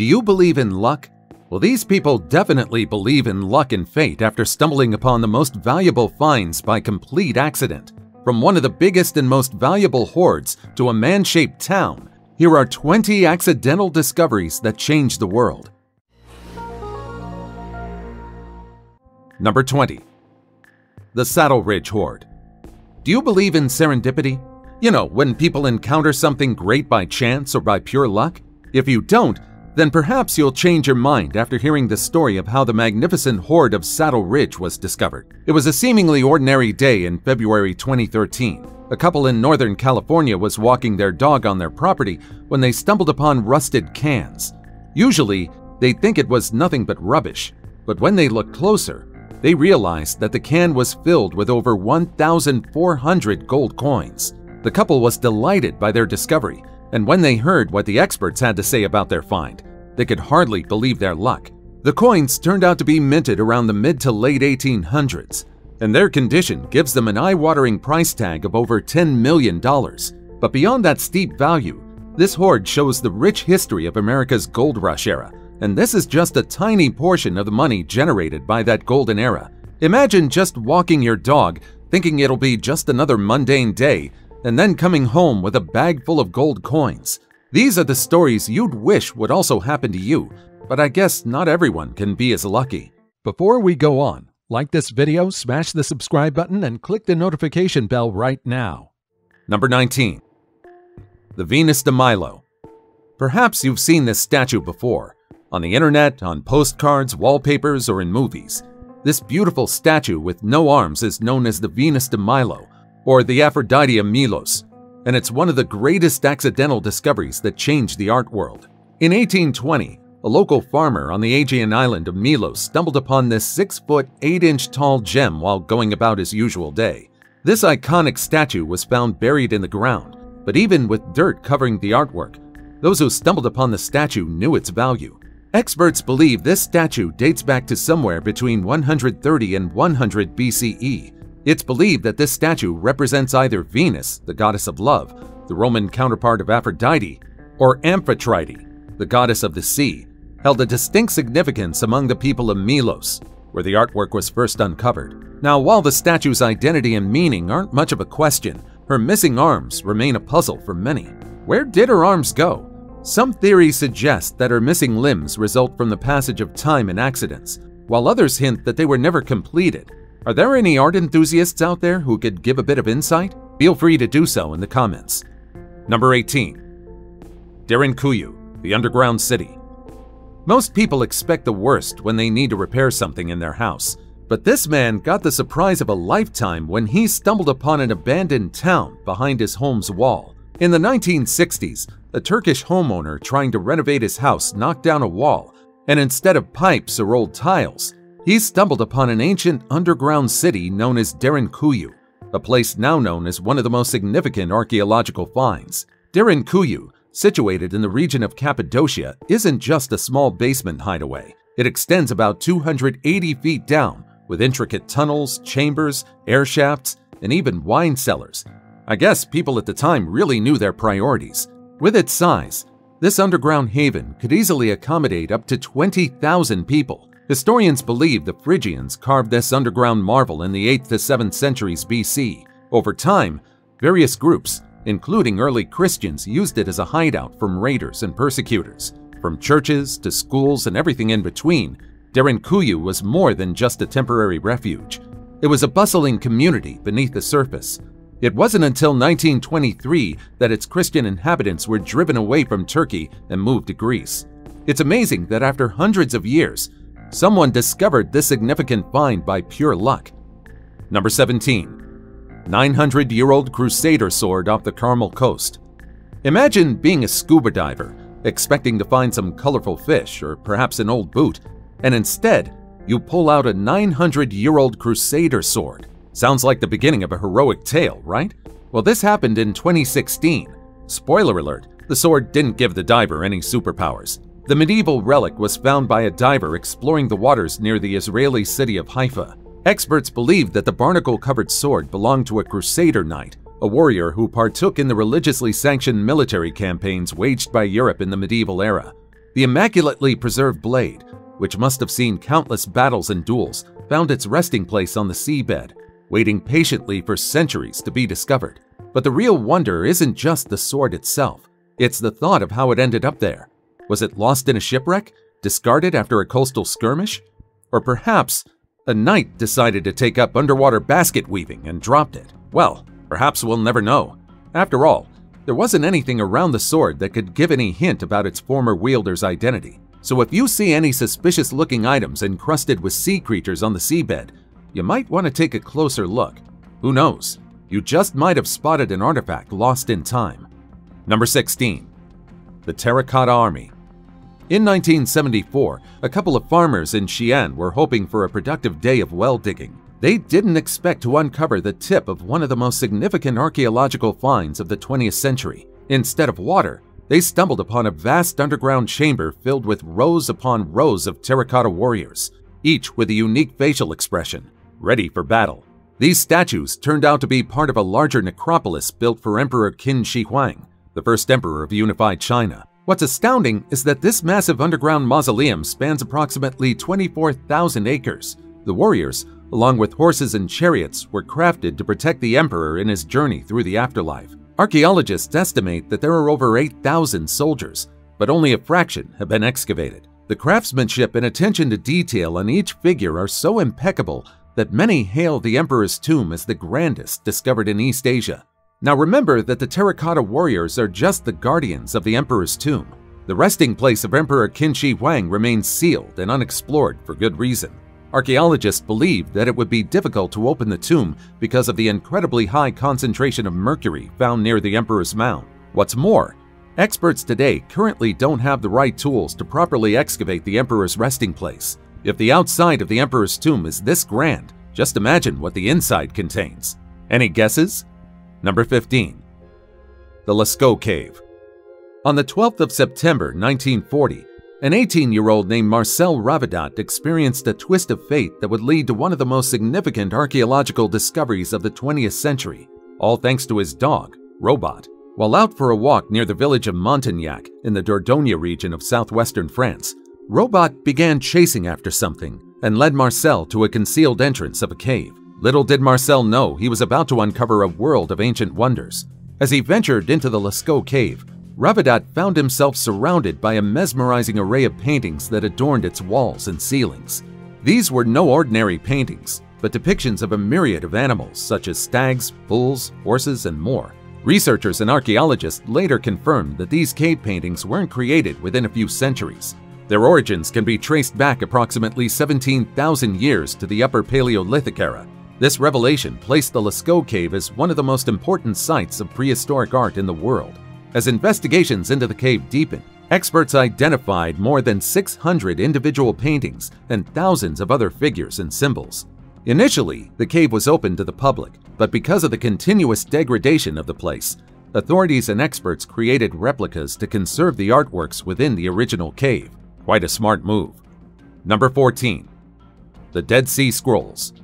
Do you believe in luck? Well, these people definitely believe in luck and fate after stumbling upon the most valuable finds by complete accident. From one of the biggest and most valuable hoards to a man shaped town, here are 20 accidental discoveries that changed the world. Number 20. The Saddle Ridge Hoard. Do you believe in serendipity? You know, when people encounter something great by chance or by pure luck? If you don't, then perhaps you'll change your mind after hearing the story of how the magnificent hoard of Saddle Ridge was discovered. It was a seemingly ordinary day in February 2013. A couple in Northern California was walking their dog on their property when they stumbled upon rusted cans. Usually, they'd think it was nothing but rubbish, but when they looked closer, they realized that the can was filled with over 1,400 gold coins. The couple was delighted by their discovery, and when they heard what the experts had to say about their find, they could hardly believe their luck. The coins turned out to be minted around the mid to late 1800s, and their condition gives them an eye-watering price tag of over $10 million. But beyond that steep value, this hoard shows the rich history of America's gold rush era and this is just a tiny portion of the money generated by that golden era. Imagine just walking your dog, thinking it'll be just another mundane day, and then coming home with a bag full of gold coins. These are the stories you'd wish would also happen to you, but I guess not everyone can be as lucky. Before we go on, like this video, smash the subscribe button, and click the notification bell right now. Number 19. The Venus de Milo. Perhaps you've seen this statue before on the internet, on postcards, wallpapers, or in movies. This beautiful statue with no arms is known as the Venus de Milo, or the Aphrodite of Milos, and it's one of the greatest accidental discoveries that changed the art world. In 1820, a local farmer on the Aegean island of Milos stumbled upon this 6-foot, 8-inch tall gem while going about his usual day. This iconic statue was found buried in the ground, but even with dirt covering the artwork, those who stumbled upon the statue knew its value. Experts believe this statue dates back to somewhere between 130 and 100 BCE. It's believed that this statue represents either Venus, the goddess of love, the Roman counterpart of Aphrodite, or Amphitrite, the goddess of the sea, held a distinct significance among the people of Milos, where the artwork was first uncovered. Now, while the statue's identity and meaning aren't much of a question, her missing arms remain a puzzle for many. Where did her arms go? Some theories suggest that her missing limbs result from the passage of time and accidents, while others hint that they were never completed. Are there any art enthusiasts out there who could give a bit of insight? Feel free to do so in the comments. Number 18. Derinkuyu, the underground city. Most people expect the worst when they need to repair something in their house, but this man got the surprise of a lifetime when he stumbled upon an abandoned town behind his home's wall. In the 1960s, a Turkish homeowner trying to renovate his house knocked down a wall, and instead of pipes or old tiles, he stumbled upon an ancient underground city known as Derinkuyu, a place now known as one of the most significant archaeological finds. Derinkuyu, situated in the region of Cappadocia, isn't just a small basement hideaway. It extends about 280 feet down, with intricate tunnels, chambers, air shafts, and even wine cellars. I guess people at the time really knew their priorities. With its size, this underground haven could easily accommodate up to 20,000 people. Historians believe the Phrygians carved this underground marvel in the 8th to 7th centuries BC. Over time, various groups, including early Christians, used it as a hideout from raiders and persecutors. From churches to schools and everything in between, Derinkuyu was more than just a temporary refuge. It was a bustling community beneath the surface, it wasn't until 1923 that its Christian inhabitants were driven away from Turkey and moved to Greece. It's amazing that after hundreds of years, someone discovered this significant find by pure luck. Number 17. 900-year-old Crusader sword off the Carmel coast. Imagine being a scuba diver, expecting to find some colorful fish or perhaps an old boot, and instead, you pull out a 900-year-old Crusader sword. Sounds like the beginning of a heroic tale, right? Well, this happened in 2016. Spoiler alert, the sword didn't give the diver any superpowers. The medieval relic was found by a diver exploring the waters near the Israeli city of Haifa. Experts believe that the barnacle-covered sword belonged to a crusader knight, a warrior who partook in the religiously sanctioned military campaigns waged by Europe in the medieval era. The immaculately preserved blade, which must have seen countless battles and duels, found its resting place on the seabed, waiting patiently for centuries to be discovered. But the real wonder isn't just the sword itself, it's the thought of how it ended up there. Was it lost in a shipwreck? Discarded after a coastal skirmish? Or perhaps a knight decided to take up underwater basket weaving and dropped it? Well, perhaps we'll never know. After all, there wasn't anything around the sword that could give any hint about its former wielder's identity. So if you see any suspicious looking items encrusted with sea creatures on the seabed, you might want to take a closer look. Who knows? You just might have spotted an artifact lost in time. Number 16. The Terracotta Army In 1974, a couple of farmers in Xi'an were hoping for a productive day of well digging. They didn't expect to uncover the tip of one of the most significant archaeological finds of the 20th century. Instead of water, they stumbled upon a vast underground chamber filled with rows upon rows of terracotta warriors, each with a unique facial expression, ready for battle. These statues turned out to be part of a larger necropolis built for Emperor Qin Shi Huang, the first emperor of unified China. What's astounding is that this massive underground mausoleum spans approximately 24,000 acres. The warriors along with horses and chariots, were crafted to protect the emperor in his journey through the afterlife. Archaeologists estimate that there are over 8,000 soldiers, but only a fraction have been excavated. The craftsmanship and attention to detail on each figure are so impeccable that many hail the emperor's tomb as the grandest discovered in East Asia. Now remember that the terracotta warriors are just the guardians of the emperor's tomb. The resting place of Emperor Qin Shi Huang remains sealed and unexplored for good reason. Archaeologists believe that it would be difficult to open the tomb because of the incredibly high concentration of mercury found near the emperor's mound. What's more, experts today currently don't have the right tools to properly excavate the emperor's resting place. If the outside of the emperor's tomb is this grand, just imagine what the inside contains. Any guesses? Number 15. The Lascaux Cave On the 12th of September 1940, an 18-year-old named Marcel Ravidat experienced a twist of fate that would lead to one of the most significant archaeological discoveries of the 20th century, all thanks to his dog, Robot. While out for a walk near the village of Montignac in the Dordogne region of southwestern France, Robot began chasing after something and led Marcel to a concealed entrance of a cave. Little did Marcel know he was about to uncover a world of ancient wonders. As he ventured into the Lascaux cave, Ravidat found himself surrounded by a mesmerizing array of paintings that adorned its walls and ceilings. These were no ordinary paintings, but depictions of a myriad of animals such as stags, bulls, horses, and more. Researchers and archaeologists later confirmed that these cave paintings weren't created within a few centuries. Their origins can be traced back approximately 17,000 years to the Upper Paleolithic era. This revelation placed the Lascaux Cave as one of the most important sites of prehistoric art in the world. As investigations into the cave deepened, experts identified more than 600 individual paintings and thousands of other figures and symbols. Initially, the cave was open to the public, but because of the continuous degradation of the place, authorities and experts created replicas to conserve the artworks within the original cave. Quite a smart move. Number 14. The Dead Sea Scrolls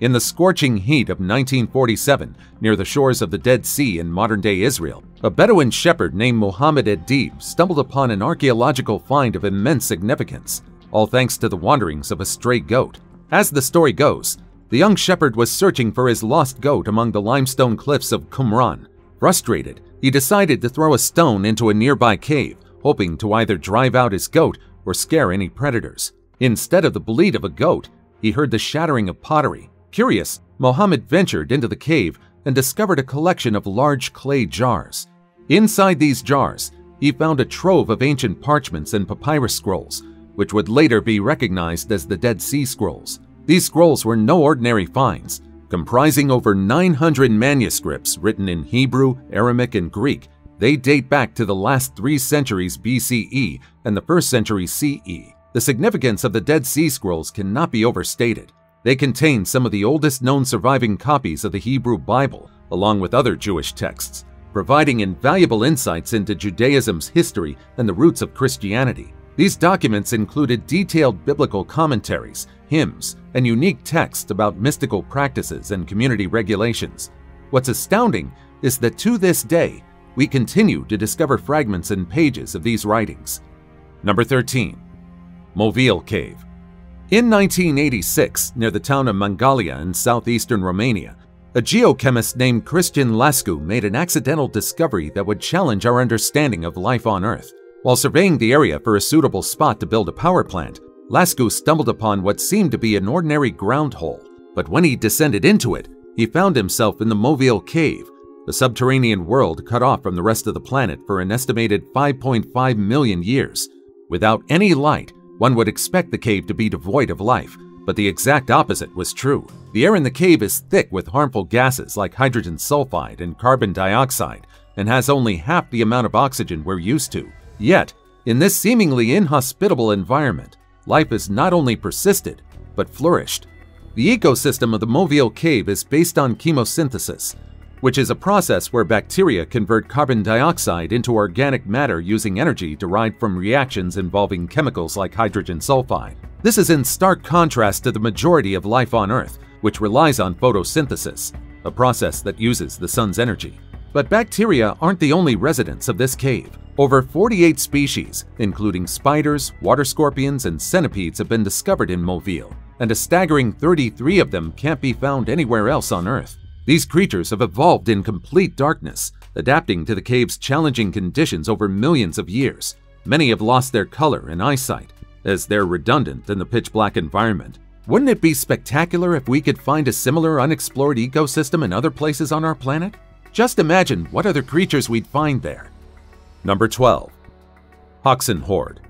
in the scorching heat of 1947, near the shores of the Dead Sea in modern-day Israel, a Bedouin shepherd named Muhammad Edib stumbled upon an archaeological find of immense significance, all thanks to the wanderings of a stray goat. As the story goes, the young shepherd was searching for his lost goat among the limestone cliffs of Qumran. Frustrated, he decided to throw a stone into a nearby cave, hoping to either drive out his goat or scare any predators. Instead of the bleat of a goat, he heard the shattering of pottery, Curious, Mohammed ventured into the cave and discovered a collection of large clay jars. Inside these jars, he found a trove of ancient parchments and papyrus scrolls, which would later be recognized as the Dead Sea Scrolls. These scrolls were no ordinary finds, comprising over 900 manuscripts written in Hebrew, Aramaic, and Greek. They date back to the last three centuries BCE and the first century CE. The significance of the Dead Sea Scrolls cannot be overstated. They contain some of the oldest known surviving copies of the Hebrew Bible, along with other Jewish texts, providing invaluable insights into Judaism's history and the roots of Christianity. These documents included detailed biblical commentaries, hymns, and unique texts about mystical practices and community regulations. What's astounding is that to this day, we continue to discover fragments and pages of these writings. Number 13. Movile Cave. In 1986, near the town of Mangalia in southeastern Romania, a geochemist named Christian Lascu made an accidental discovery that would challenge our understanding of life on Earth. While surveying the area for a suitable spot to build a power plant, Lascu stumbled upon what seemed to be an ordinary ground hole. But when he descended into it, he found himself in the Movile Cave, a subterranean world cut off from the rest of the planet for an estimated 5.5 million years. Without any light, one would expect the cave to be devoid of life, but the exact opposite was true. The air in the cave is thick with harmful gases like hydrogen sulfide and carbon dioxide and has only half the amount of oxygen we're used to. Yet, in this seemingly inhospitable environment, life has not only persisted, but flourished. The ecosystem of the Movile Cave is based on chemosynthesis, which is a process where bacteria convert carbon dioxide into organic matter using energy derived from reactions involving chemicals like hydrogen sulfide. This is in stark contrast to the majority of life on Earth, which relies on photosynthesis, a process that uses the sun's energy. But bacteria aren't the only residents of this cave. Over 48 species, including spiders, water scorpions, and centipedes have been discovered in Movile, and a staggering 33 of them can't be found anywhere else on Earth. These creatures have evolved in complete darkness, adapting to the cave's challenging conditions over millions of years. Many have lost their color and eyesight, as they're redundant in the pitch black environment. Wouldn't it be spectacular if we could find a similar unexplored ecosystem in other places on our planet? Just imagine what other creatures we'd find there. Number 12. Hoxton Hoard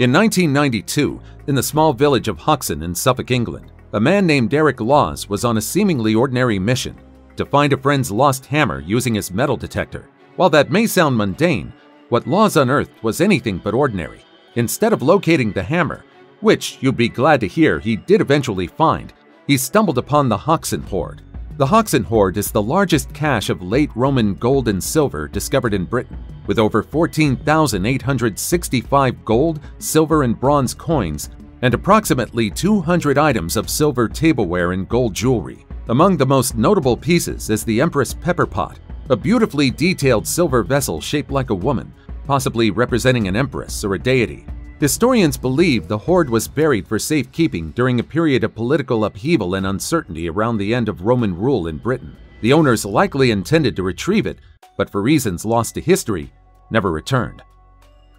In 1992, in the small village of Hoxton in Suffolk, England, a man named Derek Lawes was on a seemingly ordinary mission to find a friend's lost hammer using his metal detector. While that may sound mundane, what Lawes unearthed was anything but ordinary. Instead of locating the hammer, which you'd be glad to hear he did eventually find, he stumbled upon the Hoxton Hoard. The Hoxton Hoard is the largest cache of late Roman gold and silver discovered in Britain, with over 14,865 gold, silver, and bronze coins and approximately 200 items of silver tableware and gold jewelry. Among the most notable pieces is the Empress Pepper Pot, a beautifully detailed silver vessel shaped like a woman, possibly representing an empress or a deity. Historians believe the hoard was buried for safekeeping during a period of political upheaval and uncertainty around the end of Roman rule in Britain. The owners likely intended to retrieve it, but for reasons lost to history, never returned.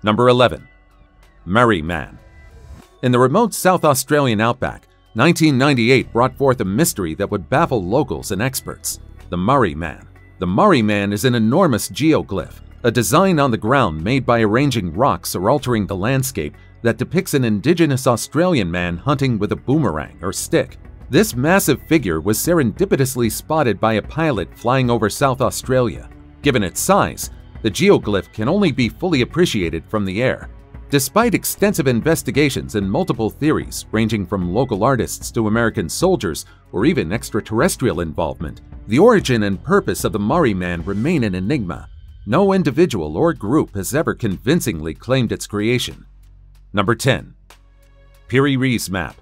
Number 11. Marree Man in the remote South Australian outback, 1998 brought forth a mystery that would baffle locals and experts the Marree Man. The Marree Man is an enormous geoglyph, a design on the ground made by arranging rocks or altering the landscape that depicts an indigenous Australian man hunting with a boomerang or stick. This massive figure was serendipitously spotted by a pilot flying over South Australia. Given its size, the geoglyph can only be fully appreciated from the air, Despite extensive investigations and multiple theories ranging from local artists to American soldiers or even extraterrestrial involvement, the origin and purpose of the Marree Man remain an enigma. No individual or group has ever convincingly claimed its creation. Number 10. Piri Reis Map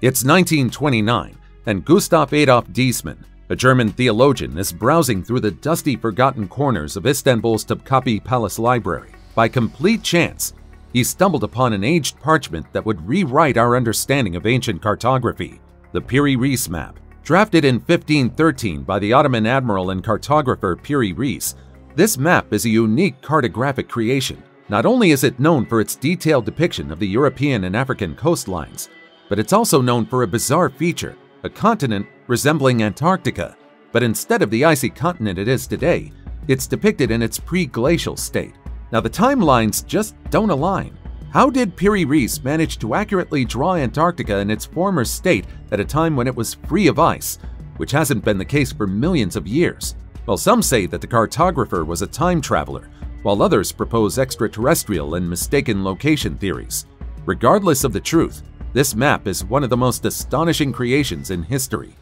It's 1929, and Gustav Adolf Deissmann, a German theologian, is browsing through the dusty, forgotten corners of Istanbul's Topkapi Palace Library. By complete chance, he stumbled upon an aged parchment that would rewrite our understanding of ancient cartography, the Piri Reis map. Drafted in 1513 by the Ottoman admiral and cartographer Piri Reis, this map is a unique cartographic creation. Not only is it known for its detailed depiction of the European and African coastlines, but it's also known for a bizarre feature, a continent resembling Antarctica. But instead of the icy continent it is today, it's depicted in its pre-glacial state. Now the timelines just don't align. How did Piri Reis manage to accurately draw Antarctica in its former state at a time when it was free of ice, which hasn't been the case for millions of years? Well, some say that the cartographer was a time traveler, while others propose extraterrestrial and mistaken location theories. Regardless of the truth, this map is one of the most astonishing creations in history.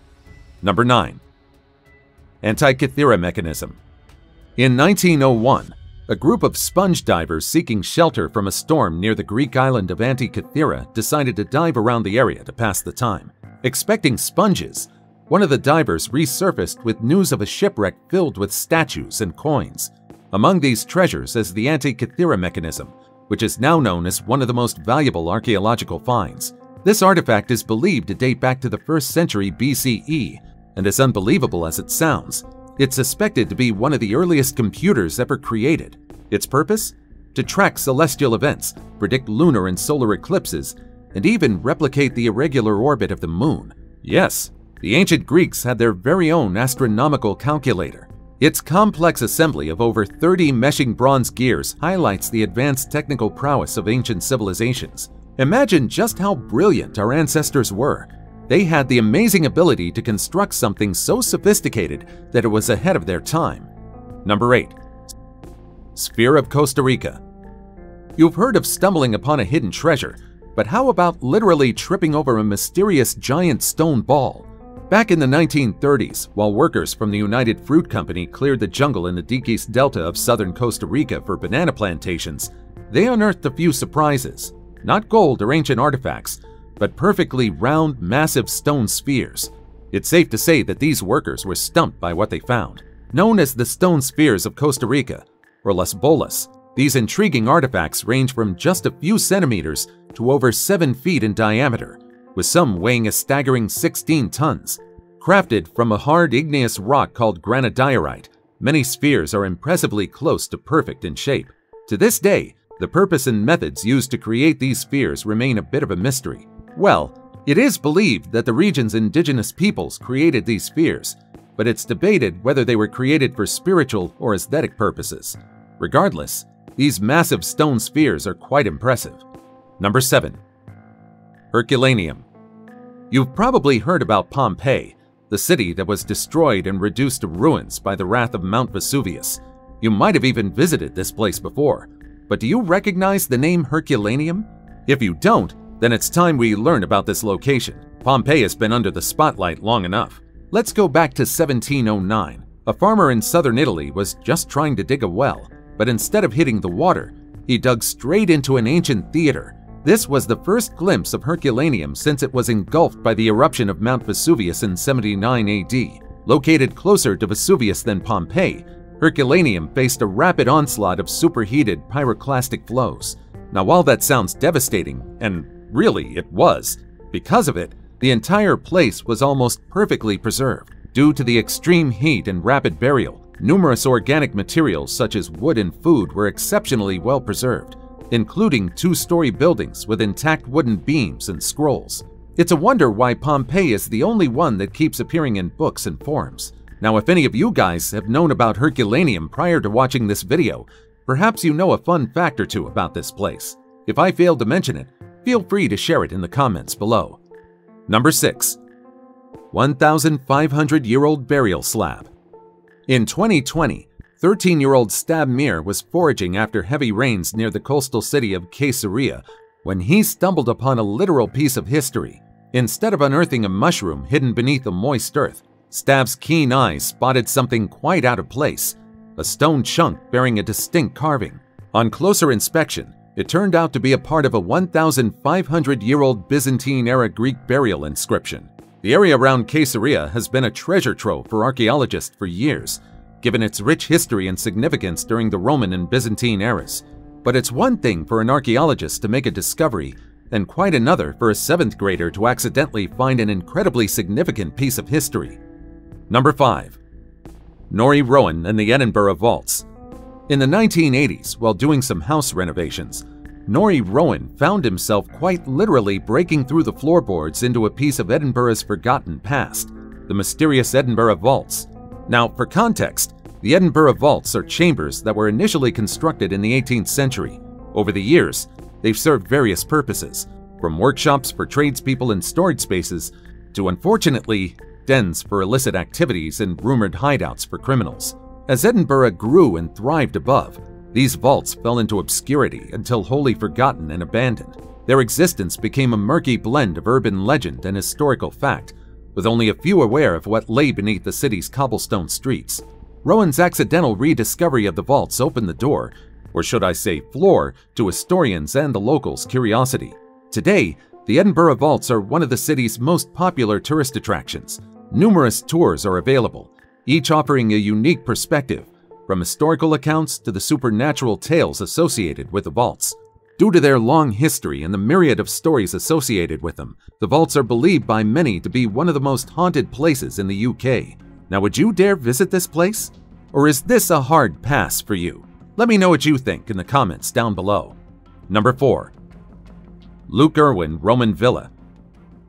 Number 9. Antikythera Mechanism In 1901, a group of sponge divers seeking shelter from a storm near the Greek island of Antikythera decided to dive around the area to pass the time. Expecting sponges, one of the divers resurfaced with news of a shipwreck filled with statues and coins. Among these treasures is the Antikythera mechanism, which is now known as one of the most valuable archaeological finds. This artifact is believed to date back to the 1st century BCE, and as unbelievable as it sounds, it's suspected to be one of the earliest computers ever created. Its purpose? To track celestial events, predict lunar and solar eclipses, and even replicate the irregular orbit of the moon. Yes, the ancient Greeks had their very own astronomical calculator. Its complex assembly of over 30 meshing bronze gears highlights the advanced technical prowess of ancient civilizations. Imagine just how brilliant our ancestors were. They had the amazing ability to construct something so sophisticated that it was ahead of their time. Number 8. Sphere of Costa Rica You've heard of stumbling upon a hidden treasure, but how about literally tripping over a mysterious giant stone ball? Back in the 1930s, while workers from the United Fruit Company cleared the jungle in the Diquis Delta of southern Costa Rica for banana plantations, they unearthed a few surprises. Not gold or ancient artifacts, but perfectly round, massive stone spheres. It's safe to say that these workers were stumped by what they found. Known as the stone spheres of Costa Rica, or Las Bolas, these intriguing artifacts range from just a few centimeters to over 7 feet in diameter with some weighing a staggering 16 tons. Crafted from a hard igneous rock called granodiorite, many spheres are impressively close to perfect in shape. To this day, the purpose and methods used to create these spheres remain a bit of a mystery. Well, it is believed that the region's indigenous peoples created these spheres, but it's debated whether they were created for spiritual or aesthetic purposes. Regardless, these massive stone spheres are quite impressive. Number 7. Herculaneum. You've probably heard about Pompeii, the city that was destroyed and reduced to ruins by the wrath of Mount Vesuvius. You might have even visited this place before, but do you recognize the name Herculaneum? If you don't, then it's time we learn about this location. Pompeii has been under the spotlight long enough. Let's go back to 1709. A farmer in southern Italy was just trying to dig a well, but instead of hitting the water, he dug straight into an ancient theater this was the first glimpse of Herculaneum since it was engulfed by the eruption of Mount Vesuvius in 79 AD. Located closer to Vesuvius than Pompeii, Herculaneum faced a rapid onslaught of superheated pyroclastic flows. Now while that sounds devastating, and really it was, because of it, the entire place was almost perfectly preserved. Due to the extreme heat and rapid burial, numerous organic materials such as wood and food were exceptionally well preserved including two-story buildings with intact wooden beams and scrolls. It's a wonder why Pompeii is the only one that keeps appearing in books and forums. Now, if any of you guys have known about Herculaneum prior to watching this video, perhaps you know a fun fact or two about this place. If I failed to mention it, feel free to share it in the comments below. Number 6. 1,500-year-old burial slab. In 2020, 13-year-old Stav Mir was foraging after heavy rains near the coastal city of Caesarea when he stumbled upon a literal piece of history. Instead of unearthing a mushroom hidden beneath the moist earth, Stav's keen eyes spotted something quite out of place, a stone chunk bearing a distinct carving. On closer inspection, it turned out to be a part of a 1,500-year-old Byzantine-era Greek burial inscription. The area around Caesarea has been a treasure trove for archaeologists for years, given its rich history and significance during the Roman and Byzantine eras. But it's one thing for an archaeologist to make a discovery, and quite another for a 7th grader to accidentally find an incredibly significant piece of history. Number 5. Norrie Rowan and the Edinburgh Vaults In the 1980s, while doing some house renovations, Norrie Rowan found himself quite literally breaking through the floorboards into a piece of Edinburgh's forgotten past, the mysterious Edinburgh Vaults. Now, for context, the Edinburgh Vaults are chambers that were initially constructed in the 18th century. Over the years, they've served various purposes, from workshops for tradespeople and storage spaces to, unfortunately, dens for illicit activities and rumored hideouts for criminals. As Edinburgh grew and thrived above, these vaults fell into obscurity until wholly forgotten and abandoned. Their existence became a murky blend of urban legend and historical fact, with only a few aware of what lay beneath the city's cobblestone streets. Rowan's accidental rediscovery of the vaults opened the door, or should I say floor, to historians and the locals' curiosity. Today, the Edinburgh Vaults are one of the city's most popular tourist attractions. Numerous tours are available, each offering a unique perspective, from historical accounts to the supernatural tales associated with the vaults. Due to their long history and the myriad of stories associated with them, the vaults are believed by many to be one of the most haunted places in the UK. Now, would you dare visit this place? Or is this a hard pass for you? Let me know what you think in the comments down below. Number 4. Luke Irwin Roman Villa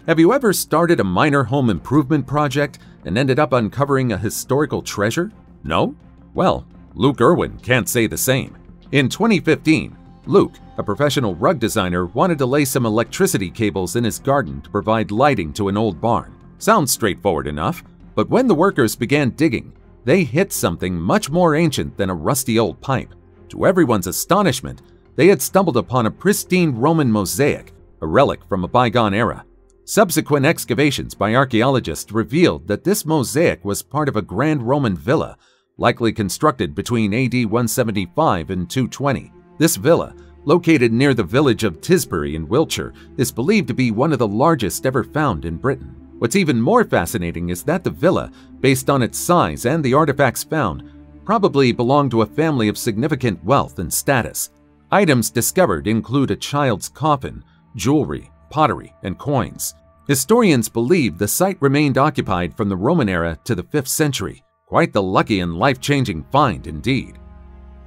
Have you ever started a minor home improvement project and ended up uncovering a historical treasure? No? Well, Luke Irwin can't say the same. In 2015, Luke, a professional rug designer, wanted to lay some electricity cables in his garden to provide lighting to an old barn. Sounds straightforward enough, but when the workers began digging, they hit something much more ancient than a rusty old pipe. To everyone's astonishment, they had stumbled upon a pristine Roman mosaic, a relic from a bygone era. Subsequent excavations by archaeologists revealed that this mosaic was part of a grand Roman villa, likely constructed between AD 175 and 220. This villa, located near the village of Tisbury in Wiltshire, is believed to be one of the largest ever found in Britain. What's even more fascinating is that the villa, based on its size and the artifacts found, probably belonged to a family of significant wealth and status. Items discovered include a child's coffin, jewelry, pottery, and coins. Historians believe the site remained occupied from the Roman era to the 5th century. Quite the lucky and life-changing find indeed.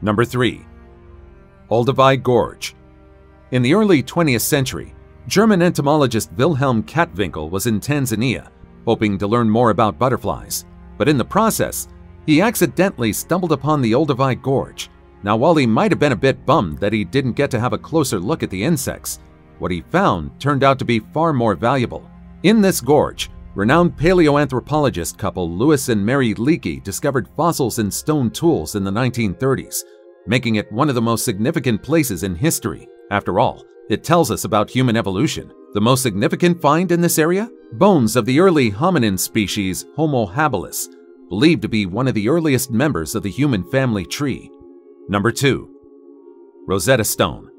Number 3. Olduvai Gorge. In the early 20th century, German entomologist Wilhelm Kattwinkel was in Tanzania, hoping to learn more about butterflies. But in the process, he accidentally stumbled upon the Olduvai Gorge. Now, while he might have been a bit bummed that he didn't get to have a closer look at the insects, what he found turned out to be far more valuable. In this gorge, renowned paleoanthropologist couple Louis and Mary Leakey discovered fossils and stone tools in the 1930s, making it one of the most significant places in history. After all, it tells us about human evolution. The most significant find in this area? Bones of the early hominin species Homo habilis, believed to be one of the earliest members of the human family tree. Number 2. Rosetta Stone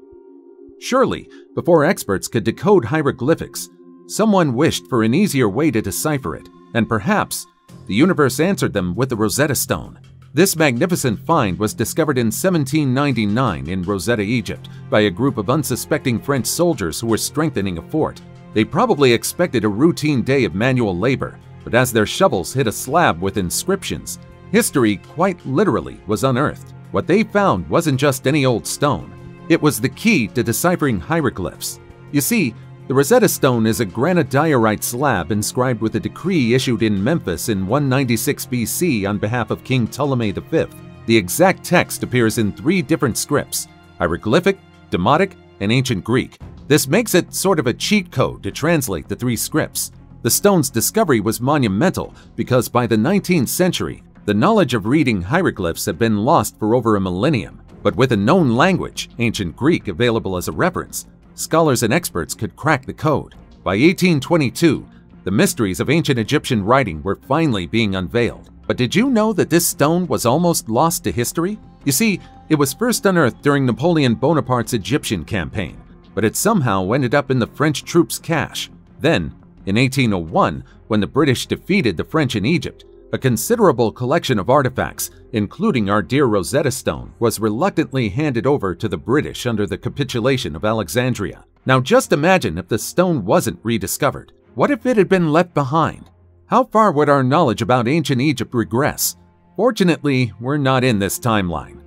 Surely, before experts could decode hieroglyphics, someone wished for an easier way to decipher it, and perhaps the universe answered them with the Rosetta Stone. This magnificent find was discovered in 1799 in Rosetta, Egypt, by a group of unsuspecting French soldiers who were strengthening a fort. They probably expected a routine day of manual labor, but as their shovels hit a slab with inscriptions, history quite literally was unearthed. What they found wasn't just any old stone. It was the key to deciphering hieroglyphs. You see, the Rosetta Stone is a granodiorite slab inscribed with a decree issued in Memphis in 196 BC on behalf of King Ptolemy V. The exact text appears in three different scripts hieroglyphic, Demotic, and Ancient Greek. This makes it sort of a cheat code to translate the three scripts. The stone's discovery was monumental because by the 19th century, the knowledge of reading hieroglyphs had been lost for over a millennium. But with a known language, Ancient Greek, available as a reference, scholars and experts could crack the code. By 1822, the mysteries of ancient Egyptian writing were finally being unveiled. But did you know that this stone was almost lost to history? You see, it was first unearthed during Napoleon Bonaparte's Egyptian campaign, but it somehow ended up in the French troops' cache. Then, in 1801, when the British defeated the French in Egypt, a considerable collection of artifacts, including our dear Rosetta Stone, was reluctantly handed over to the British under the capitulation of Alexandria. Now just imagine if the stone wasn't rediscovered. What if it had been left behind? How far would our knowledge about ancient Egypt regress? Fortunately, we're not in this timeline.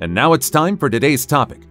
And now it's time for today's topic.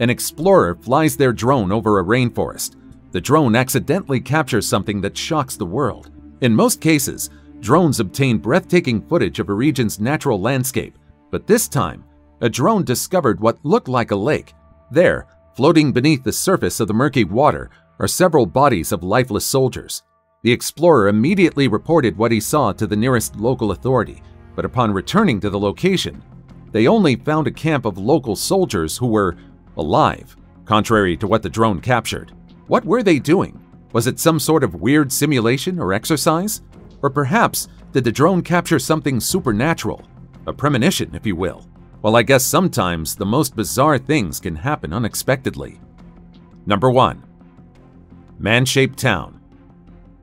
An explorer flies their drone over a rainforest. The drone accidentally captures something that shocks the world. In most cases, Drones obtain breathtaking footage of a region's natural landscape, but this time, a drone discovered what looked like a lake. There, floating beneath the surface of the murky water, are several bodies of lifeless soldiers. The explorer immediately reported what he saw to the nearest local authority, but upon returning to the location, they only found a camp of local soldiers who were alive, contrary to what the drone captured. What were they doing? Was it some sort of weird simulation or exercise? Or perhaps did the drone capture something supernatural? A premonition, if you will. Well, I guess sometimes the most bizarre things can happen unexpectedly. Number 1. Man-shaped town.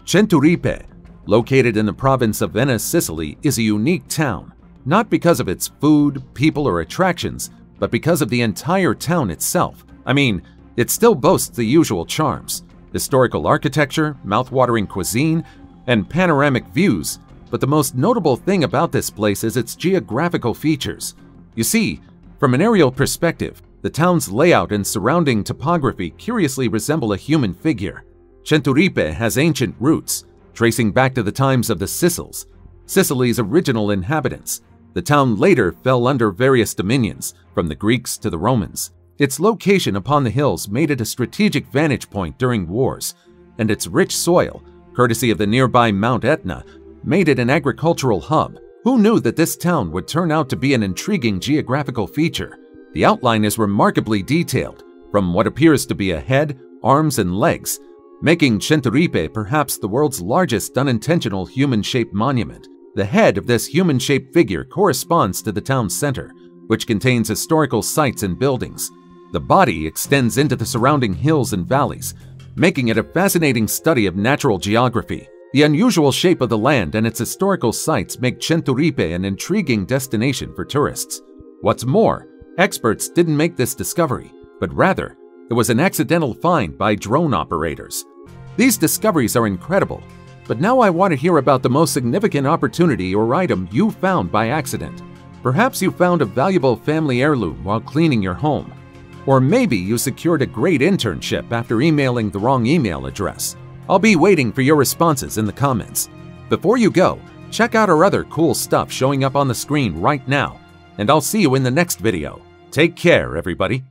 Centuripe, located in the province of Venice, Sicily, is a unique town, not because of its food, people, or attractions, but but because of the entire town itself. I mean, it still boasts the usual charms historical architecture, mouth-watering cuisine, and panoramic views, but the most notable thing about this place is its geographical features. You see, from an aerial perspective, the town's layout and surrounding topography curiously resemble a human figure. Centuripe has ancient roots, tracing back to the times of the Sicels, Sicily's original inhabitants. The town later fell under various dominions, from the Greeks to the Romans. Its location upon the hills made it a strategic vantage point during wars, and its rich soil, courtesy of the nearby Mount Etna, made it an agricultural hub. Who knew that this town would turn out to be an intriguing geographical feature? The outline is remarkably detailed, from what appears to be a head, arms, and legs, making Centuripe perhaps the world's largest unintentional human-shaped monument. The head of this human-shaped figure corresponds to the town's center, which contains historical sites and buildings. The body extends into the surrounding hills and valleys, making it a fascinating study of natural geography. The unusual shape of the land and its historical sites make Centuripe an intriguing destination for tourists. What's more, experts didn't make this discovery, but rather, it was an accidental find by drone operators. These discoveries are incredible, but now I want to hear about the most significant opportunity or item you found by accident. Perhaps you found a valuable family heirloom while cleaning your home. Or maybe you secured a great internship after emailing the wrong email address. I'll be waiting for your responses in the comments. Before you go, check out our other cool stuff showing up on the screen right now, and I'll see you in the next video. Take care, everybody.